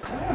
음,